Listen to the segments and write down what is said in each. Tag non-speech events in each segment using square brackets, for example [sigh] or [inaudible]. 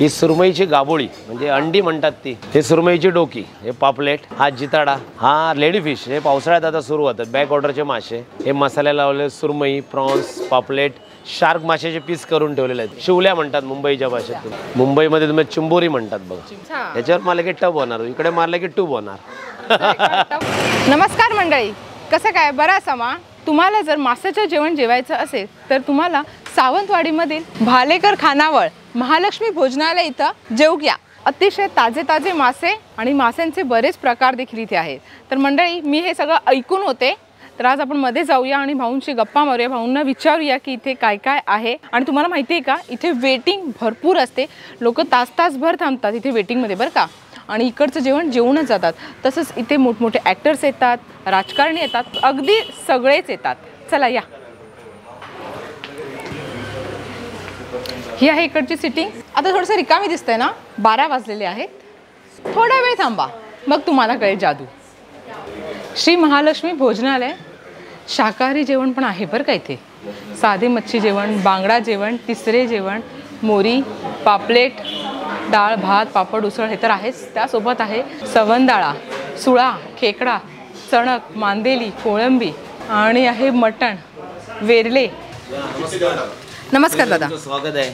ही सुरमईची गाबोळी म्हणजे अंडी म्हणतात ती. हे सुरमईची डोकी हे पापलेट हा जिताडा हा लेडी फिश हे पावसाळ्यात आता सुरू होतात बॅक ऑर्डरचे मासे. हे मसाले लावले सुरमई प्रॉन्स पापलेट शार्क माशाचे पीस करून ठेवलेले आहेत. शिवल्या म्हणतात मुंबईच्या भाषेतून. मुंबईमध्ये तुम्ही चिंबोरी म्हणतात बघा. याच्यावर मारलं की टब होणार इकडे मारलं की टूब होणार. [laughs] नमस्कार मंडळी. कसं काय? बरा समा तुम्हाला जर मासाचं जेवण जेवायचं असेल तर तुम्हाला सावंतवाडीमधील भालेकर खानावळ महालक्ष्मी भोजनालय इथं जेऊ घ्या अतिशय ताजे ताजे मासे आणि माशांचे बरेच प्रकार देखील इथे आहेत. तर मंडळी मी हे सगळं ऐकून होते. तर आज आपण मध्ये जाऊया आणि भाऊंशी गप्पा मारूया. भाऊंना विचारूया की इथे काय काय आहे. आणि तुम्हाला माहिती आहे का इथे वेटिंग भरपूर असते. लोक तास तासभर थांबतात इथे वेटिंगमध्ये बरं का? आणि इकडचं जेवण जेवूनच जातात. तसंच इथे मोठमोठे ॲक्टर्स येतात राजकारणी येतात अगदी सगळेच येतात. चला या. ही आहे इकडची सिटिंग आता थोडंसं रिकामी दिसतंय ना? बारा वाजलेले आहेत. थोडा वेळ थांबा. मग तुम्हाला कळेल जादू. श्री महालक्ष्मी भोजनालय. शाकाहारी जेवण पण आहे बरं का इथे. साधे मच्छी जेवण बांगडा जेवण तिसरे जेवण मोरी पापलेट डाळ भात पापड उसळ हे तर आहेच. त्यासोबत आहे सवंदाळा सुळा खेकडा चणक मांदेली कोळंबी आणि आहे मटण वेरले. नमस्कार दादा. तुमचं स्वागत आहे.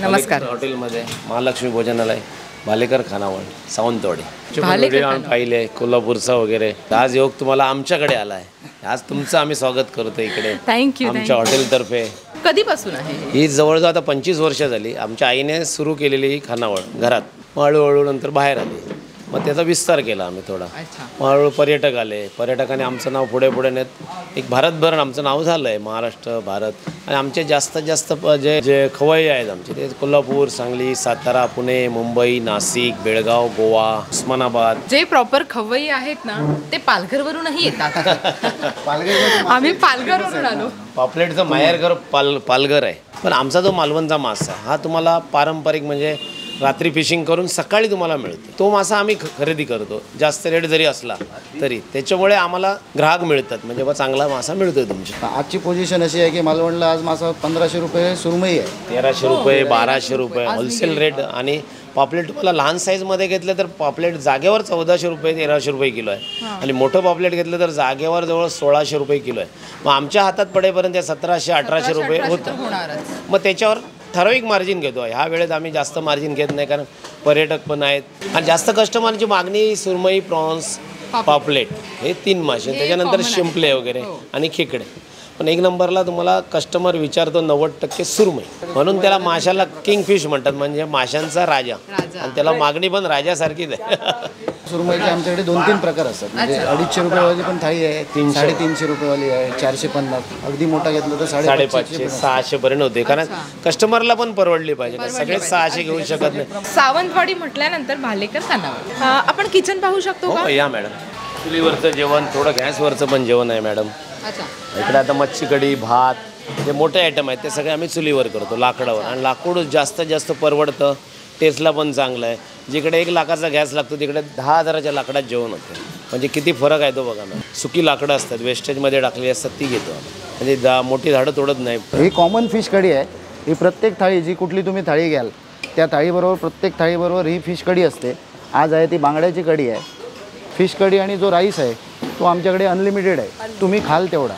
नमस्कार. हॉटेलमध्ये. महालक्ष्मी भोजनालय. भालेकर खानावळ सावंतवाडी. पाहिले कोल्हापूरचा वगैरे. आज योग तुम्हाला आमच्याकडे आलाय. आज तुमचं आम्ही स्वागत करतो इकडे. थँक्यू आमच्या हॉटेलतर्फे. कधीपासून आहे? हे? ही जवळजवळ आता पंचवीस वर्ष झाली. आमच्या आईने सुरू केलेली ही खानावळ घरात. हळूहळू नंतर बाहेर आली. मग त्याचा विस्तार केला आम्ही थोडा. मग हळूहळू पर्यटक आले. पर्यटकाने आमचं नाव पुढे पुढे नेत एक भारतभर आमचं नाव झालं आहे महाराष्ट्र भारत. आणि आमचे जास्तीत जास्त प- जे जे खवय्ये आहेत आमचे ते कोल्हापूर सांगली सातारा पुणे मुंबई नाशिक बेळगाव गोवा उस्मानाबाद. जे प्रॉपर खवय्ये आहेत ना ते पालघरवरूनही येतात. आम्ही पालघरवरून आलो. पापलेटचं माहेरघर पाल पालघर आहे. पण आमचा जो मालवणचा मासा हा तुम्हाला पारंपरिक म्हणजे रात्री फिशिंग करून सकाळी तुम्हाला मिळतो. तो मासा आम्ही ख- खरेदी करतो. जास्त रेट जरी असला तरी. त्याच्यामुळे आम्हाला ग्राहक मिळतात. म्हणजे बा चांगला मासा मिळतोय तुमच्या. आजची पोझिशन अशी आहे की मालवणला आज मासा पंधराशे रुपये सुरमई आहे. तेराशे रुपये बाराशे रुपये होलसेल रेट आणि पापलेट तुम्हाला लहान साईजमध्ये घेतलं तर पापलेट जागेवर चौदाशे रुपये तेराशे रुपये किलो आहे. आणि मोठं पापलेट घेतलं तर जागेवर जवळ सोळाशे रुपये किलो आहे. मग आमच्या हातात पडेपर्यंत सतराशे अठराशे रुपये होतं. होणारच. मग त्याच्यावर ठराविक मार्जिन घेतो. ह्या वेळेत आम्ही जास्त मार्जिन घेत नाही कारण पर्यटक पण आहेत. आणि जास्त कस्टमरची मागणी सुरमई प्रॉन्स पापलेट. हे तीन मासे त्याच्यानंतर. शिंपले वगैरे आणि खेकडे. पण एक नंबरला तुम्हाला कस्टमर विचारतो नव्वद टक्के सुरमई. म्हणून त्याला माशाला किंग फिश म्हणतात. म्हणजे माशांचा राजा. आणि त्याला मागणी पण राजासारखीच आहे. [laughs] सुरमईचे आमच्याकडे दोन तीन प्रकार असतात. म्हणजे अडीचशे रुपयेवाली पण थाळी आहे तीनशे. साडेतीनशे रुपयेवाली आहे चारशे पन्नास. अगदी मोठा घेतलं तर साडेपाचशे साडेपाचशे सहाशे पर्यंत होते. कारण कस्टमरला पण परवडली पाहिजे. सगळेच सहाशे घेऊ शकत नाही. सावंतवाडी म्हटल्यानंतर भालेकर खानावळ आपण किचन पाहू शकतो का? हो या मॅडम चुलीवरचं जेवण थोडं गॅसवरचं पण जेवण आहे मॅडम अच्छा. इकडे आता मच्छी कढी भात जे मोठे आयटम आहेत ते सगळे आम्ही चुलीवर करतो लाकडावर. आणि लाकूड जास्तीत जास्त परवडतं. टेस्टला पण चांगलं आहे. जिकडे एक लाखाचा गॅस लागतो तिकडे दहा हजाराच्या लाकडात जेवण होतं. म्हणजे किती फरक आहे तो बघा ना. सुकी लाकडं असतात वेस्टेजमध्ये टाकलेली असतात ती घेतो. म्हणजे दा मोठी झाडं तोडत नाही. ही कॉमन फिश कढी आहे. ही प्रत्येक थाळी जी कुठली तुम्ही थाळी घ्याल त्या थाळीबरोबर प्रत्येक थाळीबरोबर ही फिश कढी असते. आज आहे ती बांगड्याची कढी आहे. फिश कढी आणि जो राईस आहे तो आमच्याकडे अनलिमिटेड आहे. तुम्ही खाल तेवढा.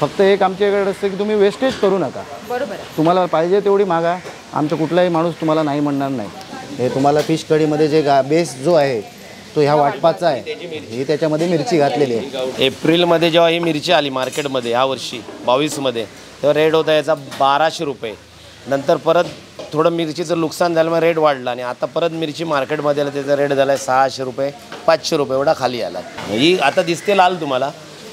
फक्त एक आमच्याकडे असतं की तुम्ही वेस्टेज करू नका. बरोबर तुम्हाला पाहिजे तेवढी मागा. आमचा कुठलाही माणूस तुम्हाला नाही म्हणणार नाही. हे तुम्हाला फिश कढीमध्ये जे गा बेस जो आहे तो ह्या वाटपाचा आहे. ही त्याच्यामध्ये मिरची घातलेली आहे. एप्रिलमध्ये जेव्हा ही मिरची आली मार्केटमध्ये ह्या वर्षी बावीसमध्ये तेव्हा रेट होता याचा बाराशे रुपये. नंतर परत थोडं मिरचीचं नुकसान झालं मग रेट वाढला आणि आता परत मिरची मार्केटमध्ये आला त्याचा रेट झाला आहे सहाशे रुपये पाचशे रुपये एवढा खाली आला ही आता दिसते लाल तुम्हाला.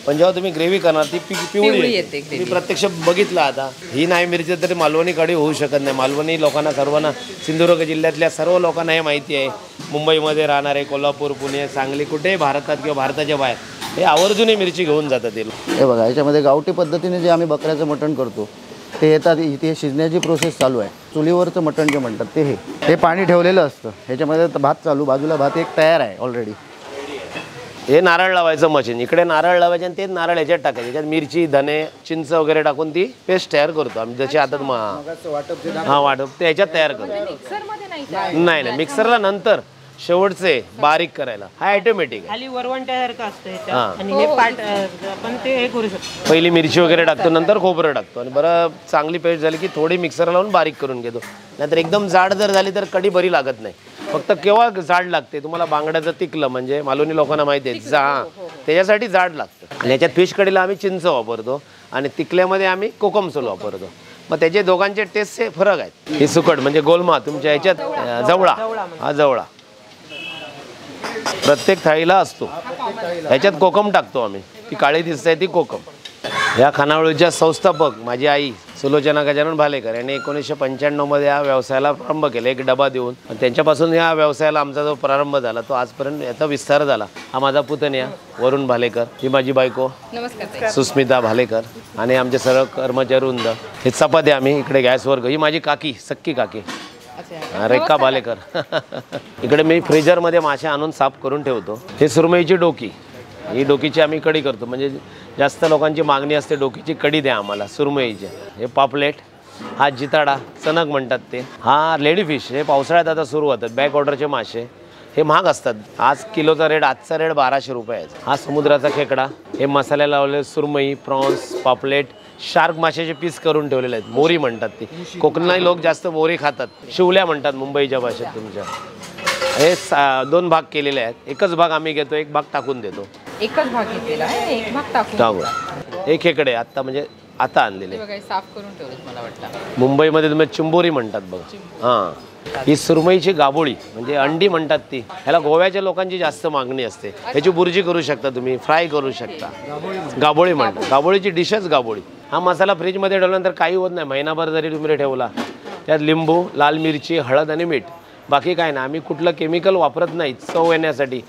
पण जेव्हा तुम्ही ग्रेव्ही करणार ती पि पिवळी येते. मी प्रत्यक्ष बघितलं आता. ही नाही मिरची तरी मालवणी कढी होऊ शकत नाही. मालवणी लोकांना सर्वांना सिंधुदुर्ग जिल्ह्यातल्या सर्व लोकांना हे माहिती आहे. मुंबईमध्ये राहणारे कोल्हापूर पुणे सांगली कुठेही भारतात किंवा भारताच्या बाहेर. हे आवर्जून ही मिरची घेऊन जातात ते. हे बघा याच्यामध्ये गावठी पद्धतीने जे आम्ही बकऱ्याचं मटण करतो ते येतात इथे शिजण्याची प्रोसेस चालू आहे. चुलीवरचं मटण जे म्हणतात ते हे. हे पाणी ठेवलेलं असतं. ह्याच्यामध्ये भात चालू बाजूला भात एक तयार आहे ऑलरेडी हे नारळ लावायचं मशीन इकडे नारळ लावायचे आणि तेच नारळ याच्यात टाकायचे. याच्यात मिरची धने चिंच वगैरे टाकून ती पेस्ट तयार करतो आम्ही. जशी आता म- वाटप जे हा वाटप ते याच्यात तयार करतो. नाही नाही नाही मिक्सरला नंतर शेवटचे बारीक करायला. हा ऑटोमॅटिक आहे. खाली वरवंट्यासारखं असतं हा. ह्याच्यात आणि हे पाट अं, आपण ते हे करू शकतो. पहिली मिरची वगैरे टाकतो नंतर खोबरं टाकतो. आणि बरं चांगली पेस्ट झाली की थोडी मिक्सर लावून बारीक करून घेतो. नाहीतर एकदम जाड जर झाली तर कढी बरी लागत नाही. फक्त केव्हा जाड लागते तुम्हाला बांगड्याचं तिकलं म्हणजे मालवणी लोकांना माहिती आहे जा त्याच्यासाठी जाड लागतं. आणि याच्यात फिश कढीला आम्ही चिंच वापरतो आणि तिकल्यामध्ये आम्ही कोकम सोल वापरतो. मग त्याचे दोघांचे टेस्टचे फरक आहेत. ही सुकट म्हणजे गोलमा तुमच्या याच्यात जवळा. हा जवळा. प्रत्येक थाळीला असतो. ह्याच्यात कोकम टाकतो आम्ही. ती काळी दिसते ती कोकम. या खानावळीच्या संस्थापक माझी आई सुलोचना गजानन भालेकर यांनी एकोणीसशे पंच्याण्णवमध्ये या व्यवसायाला प्रारंभ केला एक डबा देऊन. आणि त्यांच्यापासून या व्यवसायाला आमचा जो प्रारंभ झाला तो आजपर्यंत याचा विस्तार झाला. हा माझा पुतण्या वरुण भालेकर. ही माझी बायको नमस्कार. सुस्मिता भालेकर. आणि आमचे सर्व कर्मचारी वृंद. हे चपाती आम्ही इकडे गॅसवर ही माझी काकी सक्की काकी. रेखा बालेकर [laughs] इकडे मी फ्रीजरमध्ये मासे आणून साफ करून ठेवतो. हे सुरमईची डोकी. ही डोकीची आम्ही कढी करतो. म्हणजे जास्त लोकांची मागणी असते डोकीची कढी द्या आम्हाला सुरमईची. हे पापलेट हा जिताडा चणक म्हणतात ते. हा लेडी फिश हे पावसाळ्यात आता सुरू होतात बॅक ऑर्डरचे मासे. हे महाग असतात. आज किलोचा रेट आजचा रेट बाराशे रुपये आहे हा समुद्राचा खेकडा हे मसाले लावले सुरमई प्रॉन्स पापलेट शार्क माशाचे पीस करून ठेवलेले आहेत. मोरी म्हणतात ती. कोकणाही लोक जास्त मोरी खातात. शिवल्या म्हणतात मुंबईच्या भाषेत तुमच्या. हे सा दोन भाग केलेले आहेत. एकच भाग आम्ही घेतो एक भाग टाकून देतो. एकच भाग घेतलेला आहे. एक भाग टाकून हे खेकडे आत्ता म्हणजे आता आणलेले. बघा हे साफ करून ठेवलेत मला वाटतं. मुंबईमध्ये तुम्ही चिंबोरी म्हणतात बघा. हां. ही सुरमईची गाबोळी म्हणजे अंडी म्हणतात ती. ह्याला गोव्याच्या लोकांची जास्त मागणी असते. ह्याची बुर्जी करू शकता तुम्ही फ्राय करू शकता. गाबोळी म्हणतात. गाबोळीची डिशच गाबोळी. हा मसाला फ्रीजमध्ये ठेवल्यानंतर काही होत नाही. महिनाभर जरी तुम्ही ठेवला त्यात लिंबू लाल मिरची हळद आणि मीठ. बाकी काय नाही. आम्ही कुठलं केमिकल वापरत नाही. चव येण्यासाठी.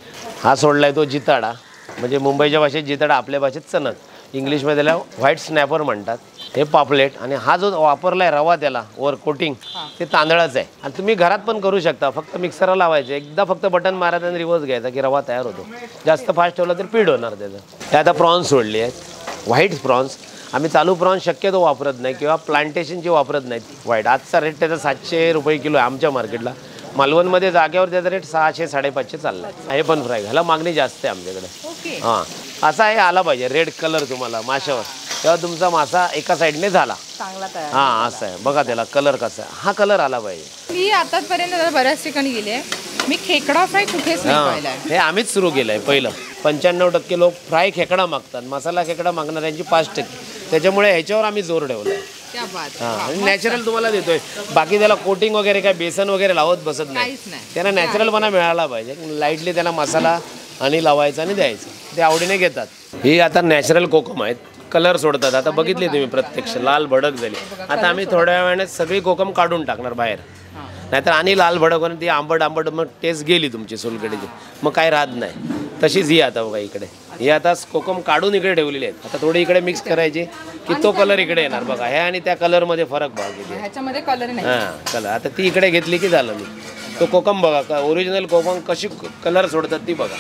हा सोडलाय तो जिताडा. म्हणजे मुंबईच्या भाषेत जिताडा आपल्या भाषेत चणक इंग्लिशमध्ये त्याला व्हाईट स्नॅपर म्हणतात. हे पापलेट आणि हा जो वापरलाय रवा त्याला वर कोटिंग ते तांदळाचं आहे. आणि तुम्ही घरात पण करू शकता. फक्त मिक्सरला लावायचं. एकदा फक्त बटन मारायचं आणि रिवर्स घ्यायचा की रवा तयार होतो. जास्त फास्ट ठेवलं तर पीठ होणार त्याचं. ते आता प्रॉन्स सोडली आहेत. व्हाईट प्रॉन्स आम्ही चालू प्रॉन्स शक्यतो वापरत नाही किंवा प्लांटेशनची वापरत नाहीत. व्हाईट आजचा रेट त्याचा सातशे रुपये किलो आहे आमच्या मार्केटला मालवणमध्ये जागेवर त्याचा रेट सहाशे साडेपाचशे चालला आहे हे पण फ्राय ह्याला मागणी जास्त आहे आमच्याकडे. हां. असा हे आला पाहिजे रेड कलर तुम्हाला माशावर. तेव्हा तुमचा मासा एका साईडने झाला. हां असं आहे. बघा त्याला कलर कसा आहे. हा कलर आला पाहिजे. मी आतापर्यंत आता बऱ्याच ठिकाणी गेले मी खेकडा फ्राय कुठेच नाही हां. हे आम्हीच सुरू केलं आहे पहिलं. पंच्याण्णव टक्के लोक फ्राय खेकडा मागतात. मसाला खेकडा मागणाऱ्यांची पाच टक्के. त्याच्यामुळे ह्याच्यावर आम्ही जोर ठेवला आहे नॅचरल तुम्हाला देतोय. बाकी त्याला कोटिंग वगैरे काय बेसन वगैरे लावत बसत नाही. त्यांना नॅचरलपणा मिळाला पाहिजे. लाईटली त्याला मसाला आणि लावायचा आणि द्यायचं. ते आवडीने घेतात. ही आता नॅचरल कोकम आहेत. कलर सोडतात. आता बघितली तुम्ही प्रत्यक्ष. लाल भडक झाली. आता आम्ही थोड्या वेळाने सगळी कोकम काढून टाकणार बाहेर. नाहीतर आणि लाल भडक ती आंबट आंबट मग टेस्ट गेली तुमची सोलकडीची मग काय राहत नाही. तशीच ही आता बघा इकडे. ही आता कोकम काढून इकडे ठेवलेली आहेत. आता थोडी इकडे मिक्स करायची की तो कलर इकडे येणार. बघा ह्या आणि त्या कलरमध्ये फरक बघा किती. ह्याच्यामध्ये कलर नाही. हां चला आता ती इकडे घेतली की झालं मी. तो कोकम बघा का ओरिजिनल कोकम कशी कलर सोडतात ती बघा.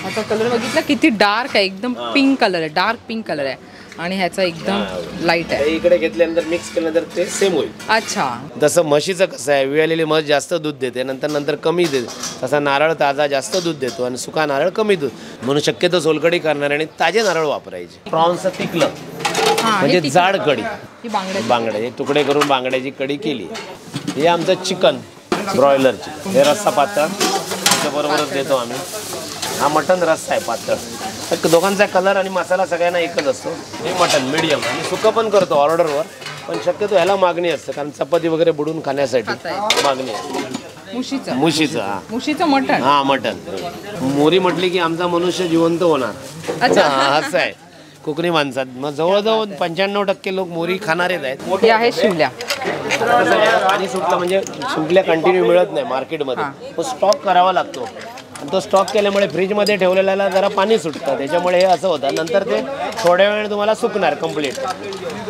ह्याचा कलर बघितला किती डार्क आहे. एकदम पिंक कलर आहे डार्क पिंक कलर आहे. आणि ह्याचा एकदम लाइट आहे. इकडे घेतल्यानंतर मिक्स केल्यानंतर ते सेम होईल. अच्छा. जसं म्हशीचं कसं आहे विळलेली म्हस जास्त दूध देते नंतर नंतर कमी देते तसा नारळ ताजा जास्त दूध देतो आणि सुका नारळ कमी दूध. म्हणून शक्यतो सोलकडी करणार आणि ताजे नारळ वापरायचे. प्रॉन्सचं तिकलं म्हणजे जाड कढी. ही बांगड्या बांगडे हे तुकडे करून बांगड्याची कढी केली. हे आमचं चिकन ब्रॉयलरची हे रस्सा पातळ. त्याच्याबरोबरच देतो आम्ही. हा मटन रस्सा आहे पातळ. तर दोघांचा कलर आणि मसाला सगळ्यांना एकच असतो. हे मटन मिडियम आणि सुकं पण करतो ऑर्डरवर पण शक्यतो ह्याला मागणी असते कारण चपाती वगैरे बुडून खाण्यासाठी मागणी असते. मुशीचं. मुशीचं हा. मुशीचं मटण. हा मटन मोरी म्हटली की आमचा मनुष्य जिवंत होणार. अच्छा. हा, असं आहे. कोकणी माणसात. मग जवळजवळ पंच्याण्णव टक्के लोक मोरी खाणारेच आहेत. हे आहे शिवल्या पाणी सुटलं म्हणजे शिंपल्या कंटिन्यू मिळत नाही मार्केटमध्ये तो स्टॉक करावा लागतो. आणि तो स्टॉक केल्यामुळे फ्रीजमध्ये ठेवलेल्याला जरा पाणी सुटतं. त्याच्यामुळे हे असं होतं. नंतर ते थोड्या वेळाने तुम्हाला सुकणार कंप्लीट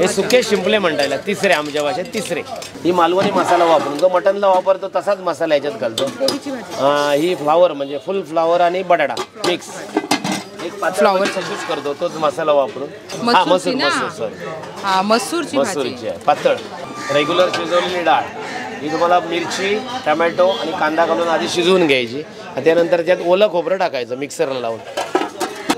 हे सुके शिंपले म्हणता येईल. तिसरे आमच्या भाषेत तिसरे. ही मालवणी मसाला वापरून जो मटनला वापरतो तसाच मसाला याच्यात घालतो. ही फ्लावर म्हणजे फुल फ्लावर आणि बटाटा. मिक्स एक पातळ फ्लॉवर यूज करतो तोच मसाला वापरून. हा मसूर मसूर सॉरी हा मसूरची मसूरची आहे. पातळ. रेग्युलर शिजवलेली डाळ. ही तुम्हाला मिरची टमॅटो आणि कांदा घालून आधी शिजवून घ्यायची. आणि त्यानंतर त्यात ओलं खोबरं टाकायचं मिक्सरला लावून.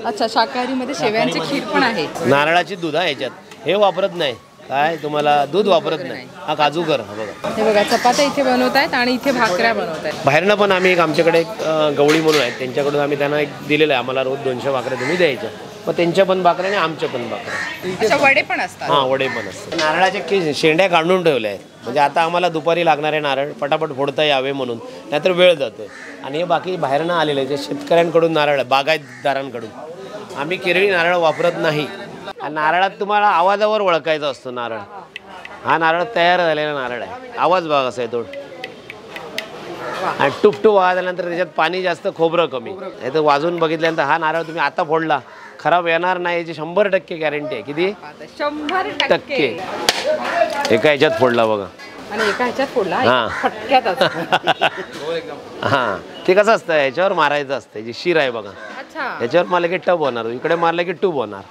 अच्छा शाकाहारीमध्ये शेव्यांची खीर पण आहे. नारळाची दूध आहे याच्यात. हे वापरत नाही. काय? तुम्हाला दूध वापरत नाही. हा काजूकर हा बघा. हे बघा चपात्या इथे बनवत आहेत आणि इथे भाकऱ्या बनवत आहेत बाहेरनं पण आम्ही एक आमच्याकडे एक अं, गवळी म्हणून आहेत त्यांच्याकडून आम्ही त्यांना एक दिलेलं आहे. आम्हाला रोज दोनशे भाकऱ्या तुम्ही द्यायच्या. मग त्यांच्या पण भाकऱ्या आणि आमच्या पण भाकऱ्या. अच्छा वडे पण असतात. हा वडे पण असतात. नारळाचे के शेंड्या काढून ठेवल्या आहेत. म्हणजे आता आम्हाला दुपारी लागणारे नारळ. पटापट फोडता यावे म्हणून. नाहीतर वेळ जातो आणि हे बाकी बाहेरनं आलेले जे शेतकऱ्यांकडून नारळ बागायतदारांकडून. आम्ही केरळी नारळ वापरत नाही. नारळात तुम्हाला आवाजावर ओळखायचा असतो नारळ. हा नारळ तयार झालेला नारळ आहे. आवाज बघा कसा आहे तो. आणि टुपटूप आवाज आल्यानंतर त्याच्यात पाणी जास्त खोबरं कमी. हे तर वाजून बघितल्यानंतर हा नारळ तुम्ही आता फोडला. खराब येणार नाही याची शंभर टक्के गॅरंटी आहे. किती? शंभर टक्के. एका ह्याच्यात फोडला बघा. आणि एका ह्याच्यात फोडला हा. फटक्यात. हां. ते कसं असतं याच्यावर मारायचं असतं जी शिर आहे बघा. अच्छा. याच्यावर मारलं की टब होणार इकडे मारलं की टूब होणार.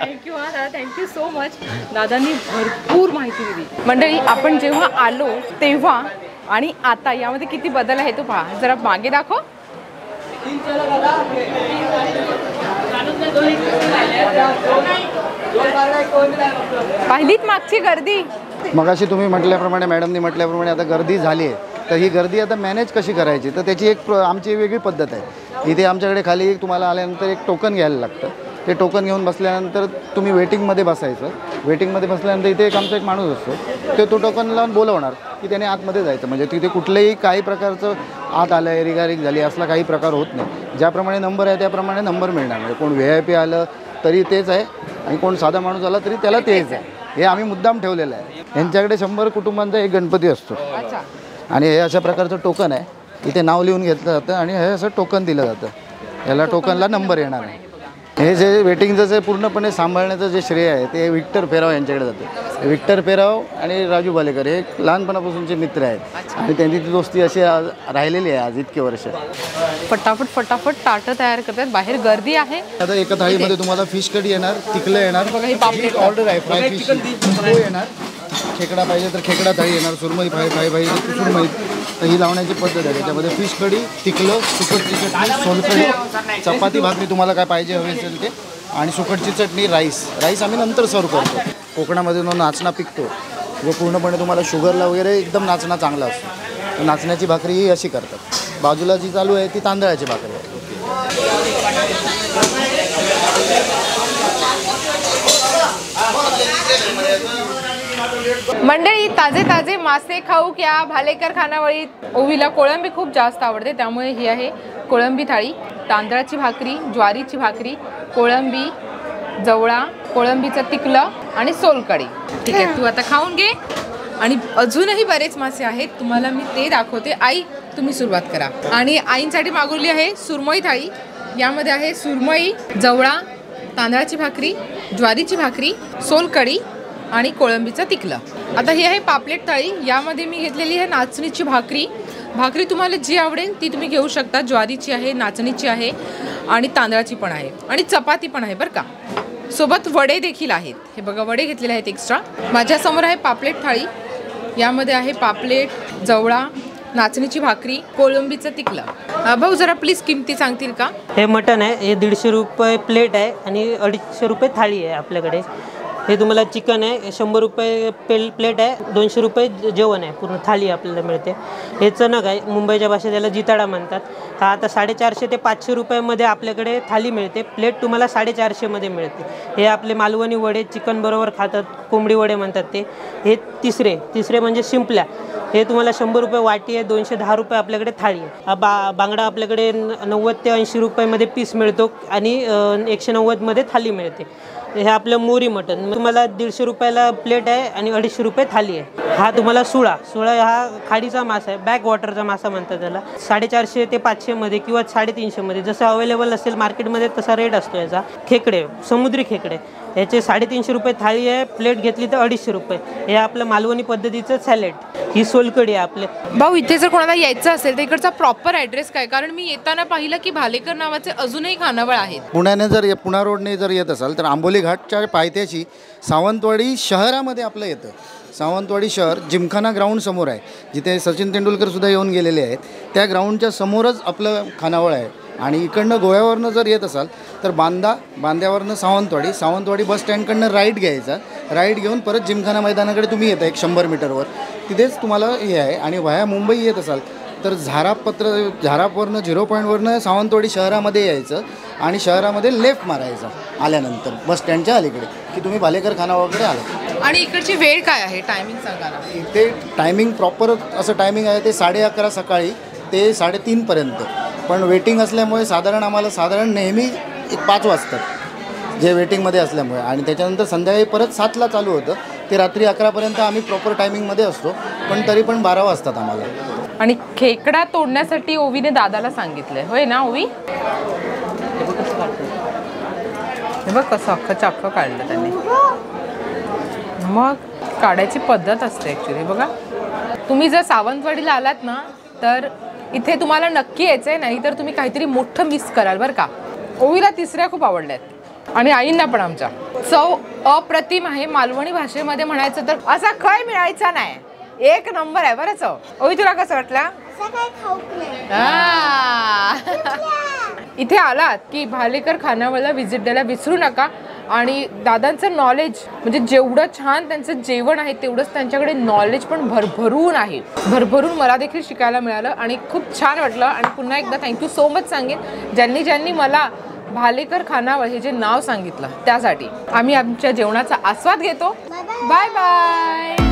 थँक्यू हा दादा थँक्यू सो मच दादांनी भरपूर माहिती दिली. मंडळी आपण जेव्हा आलो तेव्हा आणि आता यामध्ये किती बदल आहे तो पहा. जरा मागे दाखव. पाहिलीत मागची गर्दी. मगाशी तुम्ही म्हटल्याप्रमाणे मॅडमनी म्हटल्याप्रमाणे आता गर्दी झाली आहे. तर ही गर्दी आता मॅनेज कशी करायची? तर त्याची एक आमची वेगळी पद्धत आहे. इथे आमच्याकडे खाली तुम्हाला आल्यानंतर एक टोकन घ्यायला लागतं. ते टोकन घेऊन बसल्यानंतर तुम्ही वेटिंगमध्ये बसायचं. वेटिंगमध्ये बसल्यानंतर इथे एक आमचा एक माणूस असतो. ते तो टोकन लावून बोलवणार की त्याने आतमध्ये जायचं. म्हणजे तिथे कुठलंही काही प्रकारचं आत आलं आहे रिगारिंग झाली असला काही प्रकार होत नाही. ज्याप्रमाणे नंबर आहे त्याप्रमाणे नंबर मिळणार. म्हणजे कोण व्ही आय पी आलं तरी तेच आहे. आणि कोण साधा माणूस आला तरी त्याला तेच आहे हे आम्ही मुद्दाम ठेवलेलं आहे. यांच्याकडे शंभर कुटुंबांचा एक गणपती असतो. अच्छा. आणि हे अशा प्रकारचं टोकन आहे. इथे नाव लिहून घेतलं जातं आणि हे असं टोकन दिलं जातं. याला टोकनला नंबर येणार आहे हे जे वेटिंगचं जे पूर्णपणे सांभाळण्याचं जे श्रेय आहे ते विक्टर फेराव यांच्याकडे जातं. विक्टर फेराव आणि राजू बालेकर हे लहानपणापासूनचे मित्र आहेत. आणि त्यांची ती दोस्ती अशी आज राहिलेली आहे आज इतके वर्ष. फटाफट फटाफट ताटं तयार करतात. बाहेर गर्दी आहे. आता एका थाळीमध्ये तुम्हाला फिश कढी येणार तिकलं येणार बघा ही पापलेट ऑर्डर आहे फ्राय फिश येणार. खेकडा पाहिजे तर खेकडा थाळी येणार सुरमई फ्राय फ्राय पाहिजे तर सुरमई. तर ही लावण्याची पद्धत आहे. त्याच्यामध्ये फिश कढी तिकलं सुकटची चटणी सोलकढी. चपाती भाकरी तुम्हाला काय पाहिजे हवे असेल ते. आणि सुकटची चटणी राईस. राईस आम्ही नंतर सर्व करतो. कोकणामध्ये जो नाचणा पिकतो व पूर्णपणे तुम्हाला शुगरला वगैरे एकदम नाचणा चांगला असतो. नाचण्याची भाकरी ही अशी करतात. बाजूला जी चालू आहे ती तांदळाची भाकरी आहे. मंडळी ताजे ताजे मासे खाऊ क्या? भालेकर खानावळीत ओवीला कोळंबी खूप जास्त आवडते त्यामुळे ही आहे कोळंबी थाळी. तांदळाची भाकरी ज्वारीची भाकरी कोळंबी जवळा कोळंबीचं तिकलं आणि सोलकढी. ठीक आहे तू आता खाऊन घे. आणि अजूनही बरेच मासे आहेत तुम्हाला मी ते दाखवते. आई तुम्ही सुरुवात करा. आणि आईंसाठी मागवली आहे सुरमई थाळी. यामध्ये आहे सुरमई जवळा तांदळाची भाकरी ज्वारीची भाकरी सोलकढी आणि कोळंबीचं तिकलं आता ही आहे पापलेट थाळी. यामध्ये मी घेतलेली आहे नाचणीची भाकरी. भाकरी तुम्हाला जी आवडेल ती तुम्ही घेऊ शकता. ज्वारीची आहे नाचणीची आहे आणि तांदळाची पण आहे. आणि चपाती पण आहे बरं का. सोबत वडे देखील आहेत. हे बघा वडे घेतलेले आहेत एक्स्ट्रा माझ्यासमोर आहे पापलेट थाळी. यामध्ये आहे पापलेट जवळा नाचणीची भाकरी कोळंबीचं तिकलं भाऊ जरा प्लीज किमती सांगतील का? हे मटन आहे. हे दीडशे रुपये प्लेट आहे आणि अडीचशे रुपये थाळी आहे आपल्याकडे. हे तुम्हाला चिकन आहे शंभर रुपये पेल प्लेट आहे दोनशे रुपये जेवण आहे पूर्ण थाळी आपल्याला मिळते. हे चणक आहे मुंबईच्या भाषेत त्याला जिताडा म्हणतात. हा आता साडेचारशे ते पाचशे रुपयामध्ये आपल्याकडे थाळी मिळते. प्लेट तुम्हाला साडेचारशेमध्ये मिळते. हे आपले मालवणी वडे चिकनबरोबर खातात कोंबडी वडे म्हणतात ते. हे तिसरे तिसरे म्हणजे शिंपल्या. हे तुम्हाला शंभर रुपये वाटी आहे दोनशे दहा रुपये आपल्याकडे थाळी आहे. हा बा बांगडा आपल्याकडे न- नव्वद ते ऐंशी रुपयामध्ये पीस मिळतो आणि एकशे नव्वदमध्ये थाळी मिळते. हे आपलं मोरी मटन तुम्हाला दीडशे रुपयाला प्लेट आहे आणि अडीचशे रुपये थाली आहे. हा तुम्हाला सुळा. सुळा हा खाडीचा मासा आहे. बॅक वॉटरचा मासा म्हणतात त्याला. साडेचारशे ते पाचशेमध्ये किंवा साडेतीनशेमध्ये जसं अवेलेबल असेल मार्केटमध्ये तसा रेट असतो याचा. खेकडे समुद्री खेकडे. याचे साडेतीनशे रुपये थाळी आहे प्लेट घेतली तर अडीचशे रुपये. हे आपलं मालवणी पद्धतीचं सॅलेड ही सोलकडी आहे आपले. भाऊ इथे जर कोणाला यायचं असेल तर इकडचा प्रॉपर ॲड्रेस काय? कारण मी येताना पाहिलं की भालेकर नावाचे अजूनही खानावळ आहेत. पुण्याने जर ये- पुणा रोडने जर येत असाल तर आंबोली घाटच्या पायथ्याशी सावंतवाडी शहरामध्ये आपलं येतं. सावंतवाडी शहर जिमखाना ग्राउंड समोर आहे. जिथे सचिन तेंडुलकर सुद्धा येऊन गेलेले आहेत. त्या ग्राउंडच्या समोरच आपलं खानावळ आहे. आणि इकडनं गोव्यावरनं जर येत असाल तर बांदा बांद्यावरनं सावंतवाडी सावंतवाडी बस स्टँडकडनं राईट घ्यायचा. राईट घेऊन परत जिमखाना मैदानाकडे तुम्ही येता एक शंभर मीटरवर. तिथेच तुम्हाला हे आहे. आणि व्हाया मुंबई येत असाल तर झारापत्र झारापवरनं झिरो पॉईंटवरनं सावंतवाडी शहरामध्ये यायचं आणि शहरामध्ये लेफ्ट मारायचा आल्यानंतर बस स्टँडच्या अलीकडे की तुम्ही भालेकर खानावळकडे आलात आणि इकडची वेळ काय आहे? टायमिंग सांगा इथे टायमिंग प्रॉपर असं टायमिंग आहे ते साडे अकरा सकाळी ते साडेतीनपर्यंत पण वेटिंग असल्यामुळे साधारण आम्हाला साधारण नेहमी एक पाच वाजतात. जे वेटिंगमध्ये असल्यामुळे. आणि त्याच्यानंतर संध्याकाळी परत सातला चालू होतं. ते रात्री अकरापर्यंत आम्ही प्रॉपर टायमिंगमध्ये असतो. पण तरी पण बारा वाजतात आम्हाला. आणि खेकडा तोडण्यासाठी ओवीने दादाला सांगितलंय. होय ना ओवी? हे बघ कसं अख्खं अख्खं काढलं त्यांनी. मग काढायची पद्धत असते ॲक्च्युली बघा. तुम्ही जर सावंतवाडीला आलात ना तर इथे तुम्हाला नक्की यायचं आहे नाही तर तुम्ही काहीतरी मोठं मिस कराल बरं का. ओवीला तिसऱ्या खूप आवडल्यात आणि आईंना पण आमच्या. चव अप्रतिम आहे मालवणी भाषेमध्ये म्हणायचं तर असा खय मिळायचा नाही. एक नंबर आहे बरं चव ओवी तुला कसं वाटलं. इथे आलात की भालेकर खानावळला व्हिजिट द्यायला विसरू नका. आणि दादांचं नॉलेज म्हणजे जेवढं छान त्यांचं जेवण आहे तेवढंच त्यांच्याकडे नॉलेज पण भरभरून आहे. भरभरून मला देखील शिकायला मिळालं आणि खूप छान वाटलं. आणि पुन्हा एकदा थँक्यू सो मच सांगेन. ज्यांनी ज्यांनी मला भालेकर खानावळ हे जे नाव सांगितलं त्यासाठी आम्ही आमच्या जेवणाचा आस्वाद घेतो. Bye bye